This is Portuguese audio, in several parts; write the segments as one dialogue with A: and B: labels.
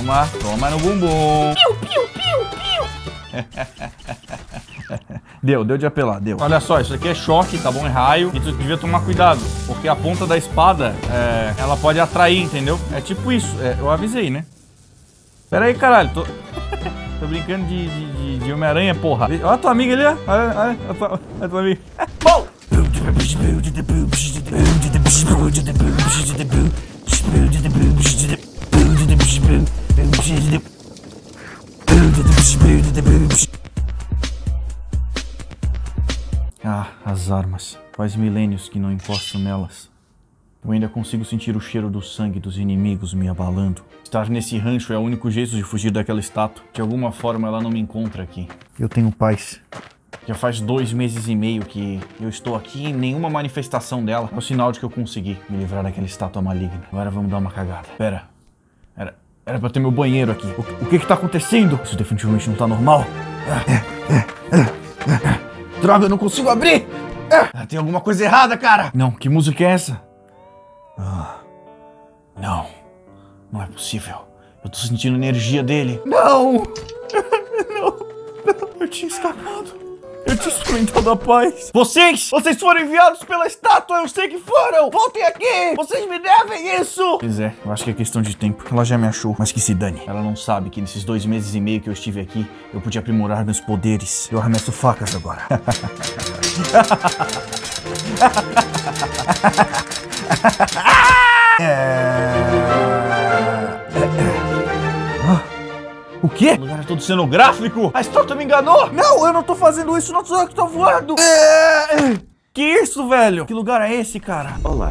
A: Toma, toma no bumbum.
B: Piu, piu, piu, piu.
A: Deu, deu de apelar, deu. Olha só, isso aqui é choque, tá bom? É raio. E tu devia tomar cuidado, porque a ponta da espada, é, ela pode atrair, entendeu? É tipo isso. É, eu avisei, né? Pera aí, caralho. Tô, tô brincando de, de, de, de Homem-Aranha, porra. Olha a tua amiga ali, ó. Olha, olha, a tua, olha a tua amiga. Bom! As armas. Faz milênios que não encosto nelas. Eu ainda consigo sentir o cheiro do sangue dos inimigos me abalando. Estar nesse rancho é o único jeito de fugir daquela estátua. De alguma forma ela não me encontra aqui. Eu tenho paz. Já faz dois meses e meio que eu estou aqui e nenhuma manifestação dela é o sinal de que eu consegui me livrar daquela estátua maligna. Agora vamos dar uma cagada. Pera. Era, era pra ter meu banheiro aqui. O, o que que tá acontecendo? Isso definitivamente não tá normal. Droga, eu não consigo abrir! Ah, tem alguma coisa errada, cara! Não, que música é essa? Ah, não, não é possível. Eu tô sentindo energia dele. Não! não, não, eu tinha escapado. Eu tinha experimentado a paz. Vocês! Vocês foram enviados pela estátua! Eu sei que foram! Voltem aqui! Vocês me devem isso! Pois é, eu acho que é questão de tempo. Ela já me achou, mas que se dane. Ela não sabe que nesses dois meses e meio que eu estive aqui, eu pude aprimorar meus poderes. Eu arremesso facas agora. O quê? O lugar é todo cenográfico? A estátua me enganou! Não, eu não tô fazendo isso, não sou eu que tô voando! É... Que isso, velho? Que lugar é esse, cara?
C: Olá,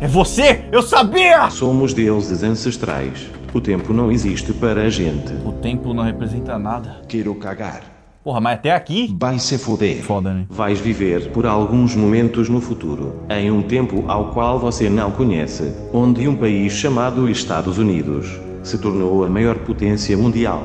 A: É você? Eu sabia!
C: somos deuses ancestrais. O tempo não existe para a gente.
A: O tempo não representa nada.
C: Quero cagar.
A: Porra, mas até aqui?
C: Vai se foder.
A: Foda, né?
C: Vais viver por alguns momentos no futuro, em um tempo ao qual você não conhece, onde um país chamado Estados Unidos se tornou a maior potência mundial.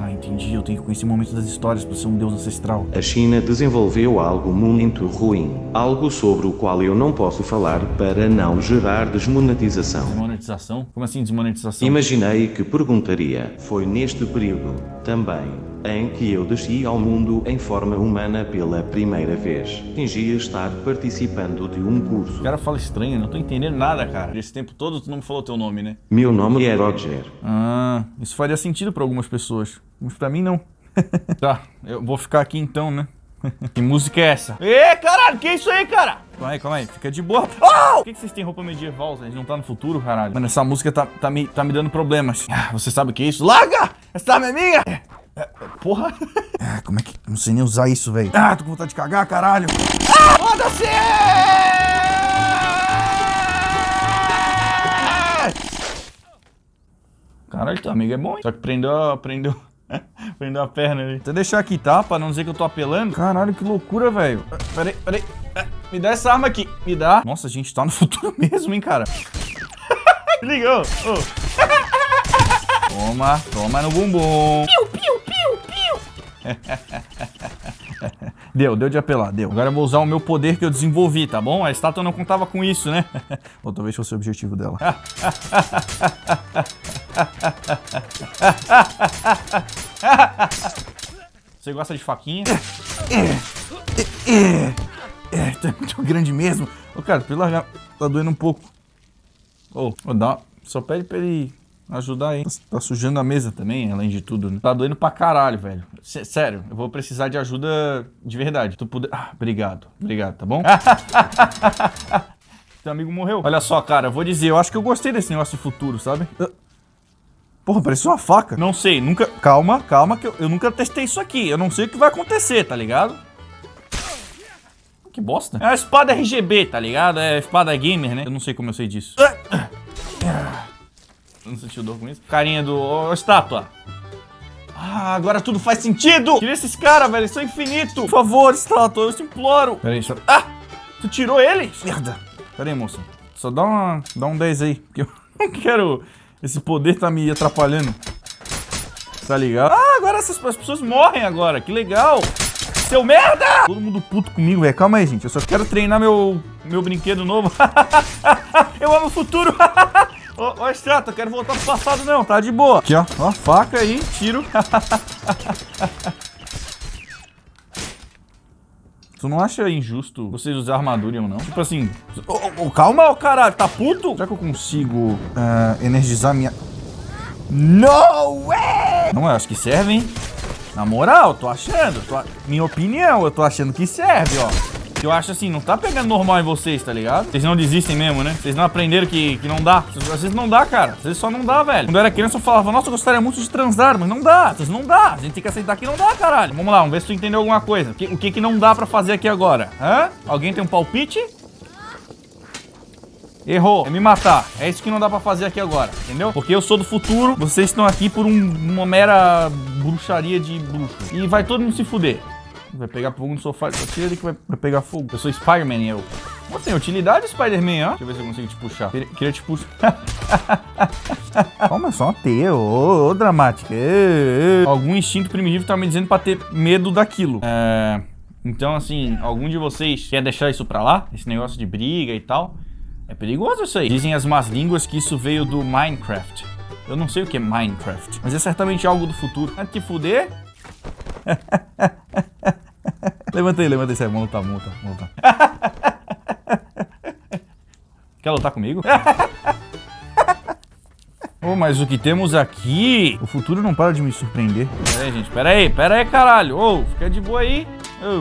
A: Ah, entendi. Eu tenho que conhecer o momento das histórias pra ser um deus ancestral.
C: A China desenvolveu algo muito ruim, algo sobre o qual eu não posso falar para não gerar desmonetização.
A: Desmonetização? Como assim desmonetização?
C: Imaginei que perguntaria: foi neste período, também, em que eu desci ao mundo em forma humana pela primeira vez. Fingia estar participando de um
A: O
C: curso.
A: cara fala estranho, não tô entendendo nada, cara. Esse tempo todo tu não me falou teu nome, né?
C: Meu nome é Roger.
A: Ah, isso faria sentido pra algumas pessoas. Mas pra mim não. tá, eu vou ficar aqui então, né? que música é essa? Ê, caralho, que é isso aí, cara? Calma aí, calma aí, fica de boa. Oh! Por que, que vocês têm roupa medieval? A gente não tá no futuro, caralho. Mano, essa música tá, tá, me, tá me dando problemas. Ah, Você sabe o que é isso? Larga! Essa arma é minha! Porra! Ah, como é que. Não sei nem usar isso, velho. Ah, tô com vontade de cagar, caralho. Ah, foda-se! Caralho, teu amigo é bom, hein? Só que prendeu, a- prendeu, prendeu a perna ali. Vou deixar aqui, tá? Pra não dizer que eu tô apelando. Caralho, que loucura, velho. Ah, Peraí, peraí. Ah, Me dá essa arma aqui. Me dá. Nossa, a gente tá no futuro mesmo, hein, cara. Ligou. Toma, toma no bumbum.
B: Piu.
A: Deu, deu de apelar, deu. Agora eu vou usar o meu poder que eu desenvolvi, tá bom? A estátua não contava com isso, né? Ou talvez fosse o objetivo dela. Você gosta de faquinha? É, tá muito grande mesmo. Ô, cara, pra ele largar, tá doendo um pouco. Ô, ô, dá. Só pede pra ele ajudar aí. Tá, sujando a mesa também, além de tudo, né? Tá doendo pra caralho, velho. Sé- sério, eu vou precisar de ajuda de verdade. Tu puder. Ah, obrigado. Obrigado, tá bom? Teu amigo morreu. Olha só, cara, eu vou dizer, eu acho que eu gostei desse negócio de futuro, sabe? Porra, parece uma faca. Não sei, nunca. Calma, calma, que eu, eu nunca testei isso aqui. Eu não sei o que vai acontecer, tá ligado? Que bosta. É uma espada RGB, tá ligado? É espada gamer, né? Eu não sei como eu sei disso. Eu não senti dor com isso. Carinha do. Ô, estátua. Ah, agora tudo faz sentido! Tira esses caras, velho, eles são infinitos! Por favor, estátua, eu te imploro! Pera aí, estátua. Ah! Tu tirou ele? Merda! Pera aí, moça. Só dá, uma, dá um 10 aí, porque eu não quero. Esse poder tá me atrapalhando. Tá ligado? Ah, agora essas as pessoas morrem agora, que legal! Seu merda! Todo mundo puto comigo, velho. Calma aí, gente. Eu só quero treinar meu, meu brinquedo novo. eu amo o futuro! Ô, ô, Extrato, eu quero voltar pro passado não, tá de boa. Aqui, ó. Ó, faca aí, tiro. Tu não acha injusto vocês usar armadura ou não? Tipo assim, ô, ô, calma, ô caralho, tá puto? Será que eu consigo uh, energizar minha... No way! Não, eu acho que serve, hein? Na moral, tô achando. Tô... Minha opinião, eu tô achando que serve, ó. Eu acho assim, não tá pegando normal em vocês, tá ligado? Vocês não desistem mesmo, né? Vocês não aprenderam que, que não dá. Às vezes não dá, cara. Às vezes só não dá, velho. Quando eu era criança, eu falava, nossa, eu gostaria muito de transar, mas não dá. Vezes não dá. A gente tem que aceitar que não dá, caralho. Vamos lá, vamos ver se tu entendeu alguma coisa. O que, o que, que não dá pra fazer aqui agora? Hã? Alguém tem um palpite? Errou, é me matar. É isso que não dá pra fazer aqui agora, entendeu? Porque eu sou do futuro, vocês estão aqui por um, uma mera bruxaria de bruxo. E vai todo mundo se fuder. Vai pegar fogo no sofá, só tira ele que vai, vai pegar fogo. Eu sou Spider-Man eu. Pô, tem utilidade Spider-Man, ó. Deixa eu ver se eu consigo te puxar. Queria, queria te puxar. Calma, é só ter, ô, ô, dramática. Algum instinto primitivo tá me dizendo pra ter medo daquilo. É... Então, assim, algum de vocês quer deixar isso pra lá? Esse negócio de briga e tal? É perigoso isso aí. Dizem as más línguas que isso veio do Minecraft. Eu não sei o que é Minecraft, mas é certamente algo do futuro. Vai te fuder? levantei, levantei, sério. Vamos lutar, vamos lutar, vamos lutar. Quer lutar comigo? Oh, mas o que temos aqui... O futuro não para de me surpreender. Pera aí, gente. Pera aí, pera aí, caralho. Ô, oh, fica de boa aí. Oh.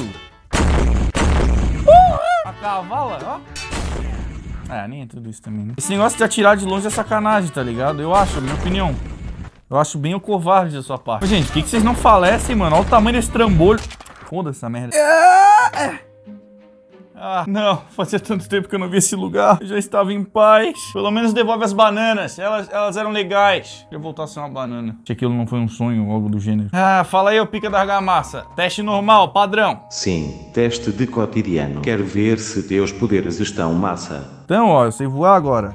A: Uh, a cavala, ó. É, nem é tudo isso também, né? Esse negócio de atirar de longe é sacanagem, tá ligado? Eu acho, minha opinião. Eu acho bem o covarde da sua parte. Mas, gente, por que, que vocês não falecem, mano? Olha o tamanho desse trambolho. Foda-se essa merda. É. Ah, não. Fazia tanto tempo que eu não vi esse lugar. Eu já estava em paz. Pelo menos devolve as bananas. Elas, elas eram legais. Eu voltar a ser uma banana. Se aquilo não foi um sonho ou algo do gênero. Ah, fala aí, ô pica da argamassa. Teste normal, padrão.
C: Sim, teste de cotidiano. Quero ver se teus poderes estão massa.
A: Então, ó, eu sei voar agora.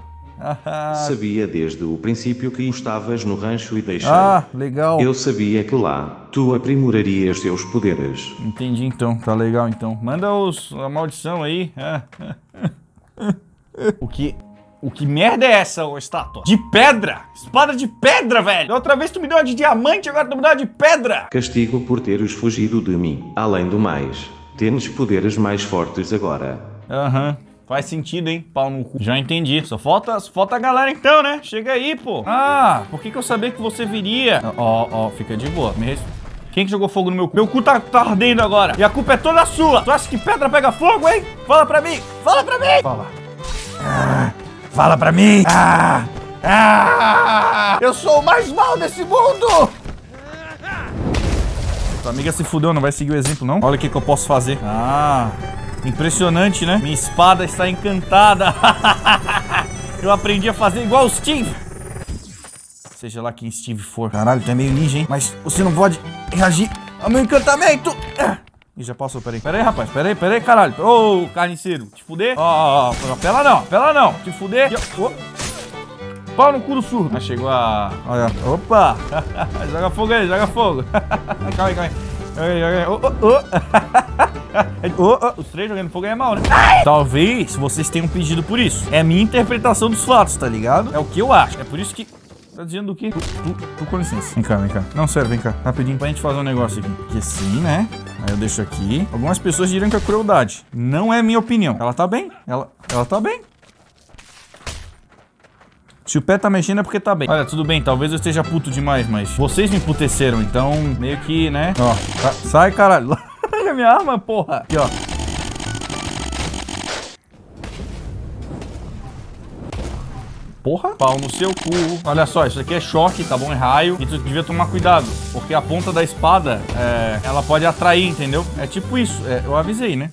C: Sabia desde o princípio que estavas no rancho e deixei.
A: Ah, legal.
C: Eu sabia que lá tu aprimorarias teus poderes.
A: Entendi então, tá legal então. Manda os, a maldição aí. o que. O que merda é essa, ô estátua? De pedra! Espada de pedra, velho! Da outra vez tu me deu uma de diamante, agora tu me deu uma de pedra!
C: Castigo por teres fugido de mim. Além do mais, tens poderes mais fortes agora.
A: Aham. Uhum. Faz sentido, hein? Pau no cu. Já entendi. Só falta, só falta a galera então, né? Chega aí, pô. Ah, por que, que eu sabia que você viria? Ó, ó, fica de boa. Me Quem que jogou fogo no meu cu? Meu cu tá, tá ardendo agora. E a culpa é toda sua. Tu acha que pedra pega fogo, hein? Fala pra mim. Fala pra mim. Fala. Ah, fala pra mim. Ah, ah, eu sou o mais mal desse mundo. Tua amiga se fudeu, não vai seguir o exemplo, não? Olha o que, que eu posso fazer. Ah... Impressionante, né? Minha espada está encantada. Eu aprendi a fazer igual o Steve. Seja lá quem Steve for. Caralho, tu é meio ninja, hein? Mas você não pode reagir ao meu encantamento. Ih, já passou, peraí. Peraí, rapaz. Peraí, peraí, caralho. Ô, oh, carniceiro. Te fuder? Ó, ó, ó. Apela não, apela não. Te fuder. Oh. Pau no cu do surdo. Mas chegou a... Olha. Opa. joga fogo aí, joga fogo. calma aí, calma aí. Oh, oh, oh. Os três jogando fogo é mal, né? Talvez vocês tenham pedido por isso. É a minha interpretação dos fatos, tá ligado? É o que eu acho. É por isso que... Tá dizendo o quê? Tu, tu, tu, com licença. Vem cá, vem cá. Não, sério, vem cá. Rapidinho pra gente fazer um negócio aqui. Porque sim, né? Aí eu deixo aqui. Algumas pessoas diriam que é crueldade. Não é minha opinião. Ela tá bem. Ela, ela tá bem. Se o pé tá mexendo é porque tá bem. Olha, tudo bem, talvez eu esteja puto demais, mas vocês me emputeceram, então meio que, né? Ó, sai, caralho. Larga minha arma, porra. Aqui, ó. Porra, pau no seu cu. Olha só, isso aqui é choque, tá bom? É raio. E tu devia tomar cuidado, porque a ponta da espada, é, ela pode atrair, entendeu? É tipo isso. É, eu avisei, né?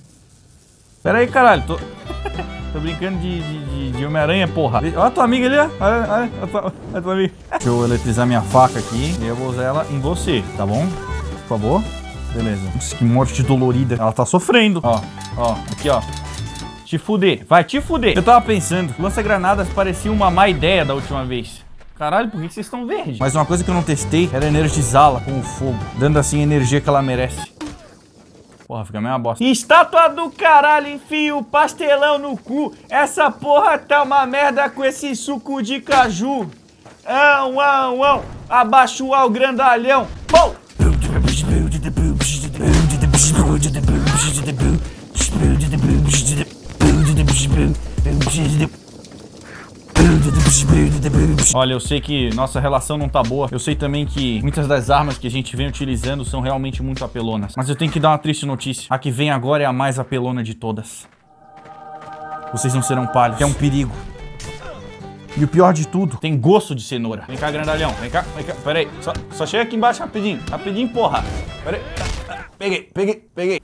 A: Pera aí, caralho. Tô... Tô brincando de, de, de Homem-Aranha, porra. Olha a tua amiga ali, ó. Olha, olha, a tua, a tua amiga. Deixa eu eletrizar minha faca aqui. E eu vou usar ela em você, tá bom? Por favor. Beleza. Nossa, que morte dolorida. Ela tá sofrendo. Ó, ó. Aqui, ó. Te fuder. Vai te fuder. Eu tava pensando. Lança-granadas parecia uma má ideia da última vez. Caralho, por que vocês estão verdes? Mas uma coisa que eu não testei era energizá-la com o fogo. Dando assim a energia que ela merece. Porra, fica a mesma bosta. Estátua do caralho, enfia o pastelão no cu. Essa porra tá uma merda com esse suco de caju. Ão, ão, ão. Abaixo o grandalhão. Pô! Olha, eu sei que nossa relação não tá boa. Eu sei também que muitas das armas que a gente vem utilizando são realmente muito apelonas. Mas eu tenho que dar uma triste notícia. A que vem agora é a mais apelona de todas. Vocês não serão palhos. É um perigo. E o pior de tudo, tem gosto de cenoura. Vem cá, grandalhão. Vem cá, vem cá. Pera aí. Só, só chega aqui embaixo rapidinho. Rapidinho, porra. Pera aí. Peguei, peguei, peguei.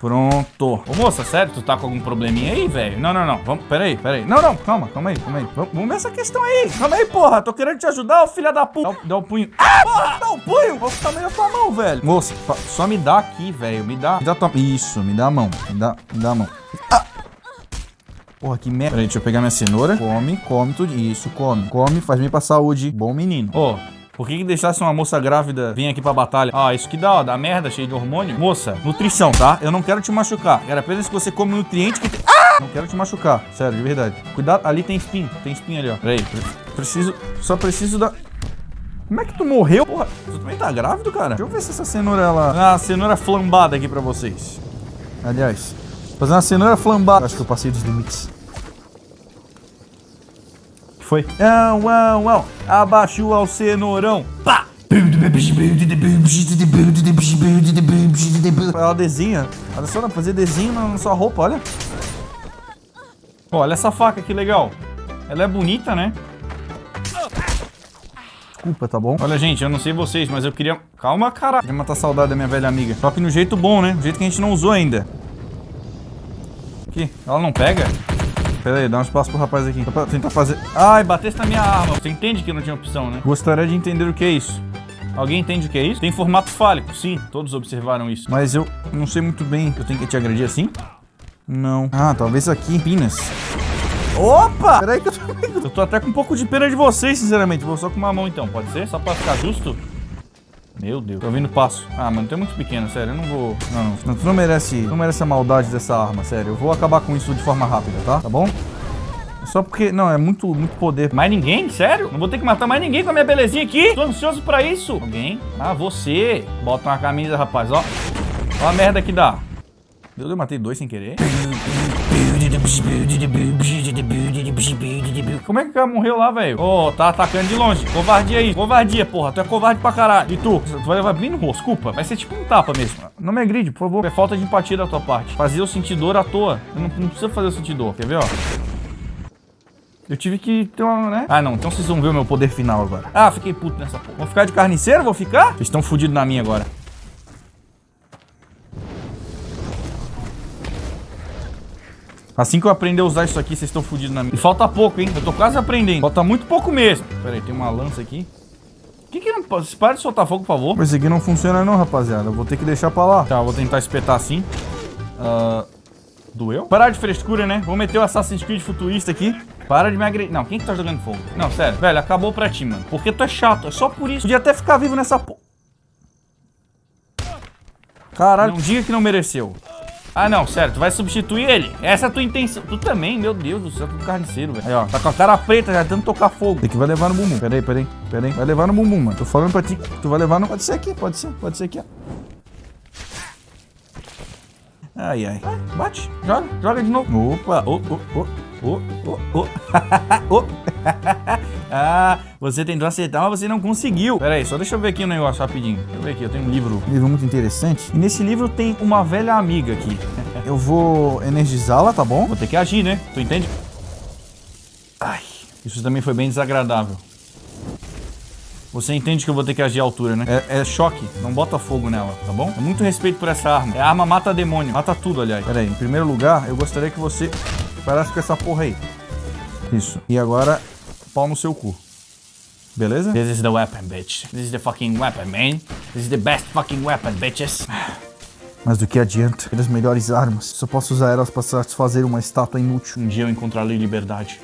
A: Pronto. Ô, moça, sério, tu tá com algum probleminha aí, velho? Não, não, não. Vamos, peraí, peraí. Não, não, calma, calma aí, calma aí. Vamos, vamos ver essa questão aí. Calma aí, porra. Tô querendo te ajudar, ô filha da puta. Dá, dá o punho. Ah, porra, dá o punho. Vou ficar meio da tua mão, velho. Moça, só me dá aqui, velho. Me dá. Me dá tua... Isso, me dá a mão. Me dá, me dá a mão. Ah. Porra, que merda. Peraí, deixa eu pegar minha cenoura. Come, come tudo. Isso, come. Come, faz bem pra saúde. Bom menino. Ô, oh. Por que, que deixasse uma moça grávida vir aqui pra batalha? Ah, isso que dá, ó, dá merda, cheio de hormônio. Moça, nutrição, tá? Eu não quero te machucar. Quero apenas que você come nutriente que tem... Ah! Não quero te machucar, sério, de verdade. Cuidado, ali tem espinho, tem espinho ali, ó. Peraí, preciso, só preciso da... Como é que tu morreu? Porra, tu também tá grávido, cara? Deixa eu ver se essa cenoura, ela... Ah, cenoura flambada aqui pra vocês. Aliás, fazer uma cenoura flambada. Acho que eu passei dos limites foi? Não, não, não. Abaixo ao cenourão. Pá! Ela desenha. Olha só, pra fazer desenho na sua roupa, olha. Olha essa faca, que legal. Ela é bonita, né? Desculpa, tá bom? Olha, gente, eu não sei vocês, mas eu queria... Calma, cara. Queria matar a saudade da minha velha amiga. Só que no jeito bom, né? No jeito que a gente não usou ainda. Aqui. Ela não pega? Pera aí, dá um espaço pro rapaz aqui. Pra tentar fazer... Ai, batesse na minha arma. Você entende que não tinha opção, né? Gostaria de entender o que é isso. Alguém entende o que é isso? Tem formato fálico, sim. Todos observaram isso. Mas eu não sei muito bem. Eu tenho que te agredir assim? Não. Ah, talvez aqui. Pinas. Opa! Peraí que eu tô... eu tô até com um pouco de pena de vocês, sinceramente. Vou só com uma mão, então. Pode ser? Só pra ficar justo? Meu Deus. Tô ouvindo passo. Ah, mano, tu é muito pequeno, sério. Eu não vou... Não, não. Tu não merece... Não merece a maldade dessa arma, sério. Eu vou acabar com isso de forma rápida, tá? Tá bom? Só porque... Não, é muito, muito poder. Mais ninguém? Sério? Não vou ter que matar mais ninguém com a minha belezinha aqui? Tô ansioso pra isso. Alguém? Ah, você. Bota uma camisa, rapaz, ó. Ó a merda que dá. Eu matei dois sem querer. Como é que o cara morreu lá, velho? Ô, oh, tá atacando de longe. Covardia aí. Covardia, porra. Tu é covarde pra caralho. E tu? Tu vai levar bem no rosto. Desculpa. Vai ser tipo um tapa mesmo. Não me agride, por favor. É falta de empatia da tua parte. Fazer o sentidor à toa. Eu não, não precisa fazer o sentidor. Quer ver, ó? Eu tive que ter uma, né? Ah, não. Então vocês vão ver o meu poder final agora. Ah, fiquei puto nessa porra. Vou ficar de carniceiro? Vou ficar? Vocês estão fodidos na minha agora. Assim que eu aprender a usar isso aqui, vocês estão fodidos na minha. E falta pouco, hein? Eu tô quase aprendendo. Falta muito pouco mesmo. Pera aí, tem uma lança aqui. Que que não... Para de soltar fogo, por favor. Esse aqui não funciona não, rapaziada. Eu vou ter que deixar pra lá. Tá, eu vou tentar espetar assim. Uh... Doeu? Parar de frescura, né? Vou meter o Assassin's Creed futurista aqui. Para de me agredir. Não, quem que tá jogando fogo? Não, sério. Velho, acabou pra ti, mano. Porque tu é chato. É só por isso. Podia até ficar vivo nessa porra. Caralho. Não diga que não mereceu. Ah, não, sério, tu vai substituir ele? Essa é a tua intenção. Tu também, meu Deus do céu, tu carniceiro, velho. Aí, ó, tá com a cara preta já tentando tocar fogo. Tem que vai levar no bumbum. Pera aí, pera aí, pera aí. Vai levar no bumbum, mano. Tô falando pra ti. Tu vai levar no... Pode ser aqui, pode ser, pode ser aqui, ó. Ai, ai. bate, joga, joga de novo. Opa, oh, oh, oh, oh, oh, oh. oh. ah, você tentou acertar, mas você não conseguiu. Pera aí, só deixa eu ver aqui um negócio rapidinho. Deixa eu ver aqui, eu tenho um livro, um livro muito interessante. E nesse livro tem uma velha amiga aqui. eu vou energizá-la, tá bom? Vou ter que agir, né? Tu entende? Ai, isso também foi bem desagradável. Você entende que eu vou ter que agir à altura, né? É, é, choque, não bota fogo nela, tá bom? É muito respeito por essa arma. É a arma mata demônio, mata tudo, aliás. Pera aí, em primeiro lugar, eu gostaria que você parasse com essa porra aí. Isso. E agora, pau no seu cu. Beleza? This is the weapon, bitch. This is the fucking weapon, man. This is the best fucking weapon, bitches. Mas do que adianta? Ter as melhores armas. Só posso usar elas para satisfazer uma estátua inútil. Um dia eu encontrarei liberdade.